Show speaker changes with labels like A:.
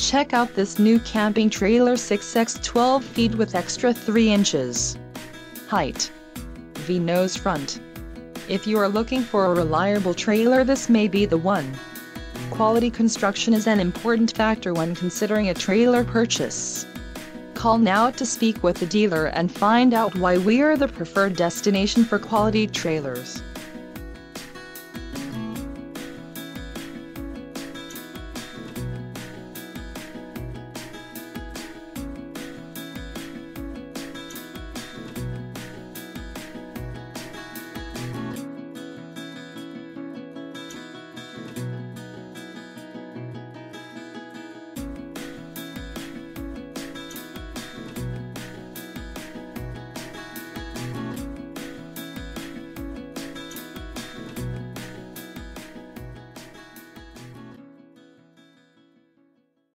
A: Check out this new camping trailer 6x12 feet with extra 3 inches height. V-nose front. If you are looking for a reliable trailer this may be the one. Quality construction is an important factor when considering a trailer purchase. Call now to speak with the dealer and find out why we are the preferred destination for quality trailers.